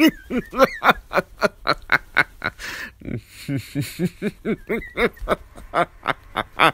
ha ha ha ha